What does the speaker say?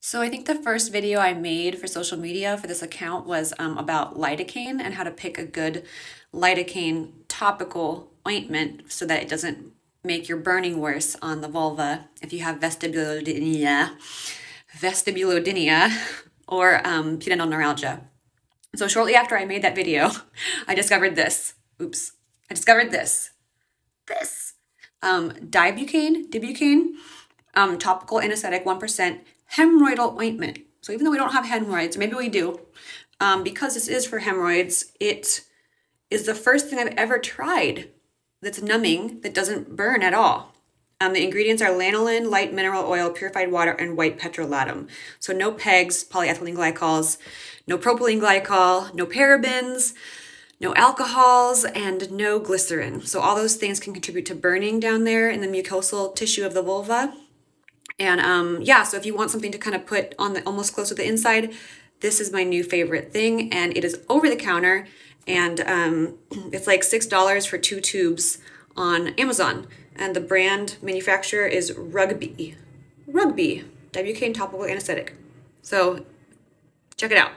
So I think the first video I made for social media for this account was um, about lidocaine and how to pick a good lidocaine topical ointment so that it doesn't make your burning worse on the vulva if you have vestibulodynia, vestibulodynia or um, pudendal neuralgia. So shortly after I made that video, I discovered this. Oops. I discovered this. This. Um, Dibucaine, Dibucaine, um, topical anesthetic, 1% hemorrhoidal ointment. So even though we don't have hemorrhoids, maybe we do, um, because this is for hemorrhoids, it is the first thing I've ever tried that's numbing that doesn't burn at all. Um, the ingredients are lanolin, light mineral oil, purified water, and white petrolatum. So no PEGs, polyethylene glycols, no propylene glycol, no parabens, no alcohols, and no glycerin. So all those things can contribute to burning down there in the mucosal tissue of the vulva. And um, yeah, so if you want something to kind of put on the almost close to the inside, this is my new favorite thing, and it is over the counter, and um, it's like $6 for two tubes on Amazon. And the brand manufacturer is Rugby. Rugby, Dibucaine topical anesthetic. So check it out.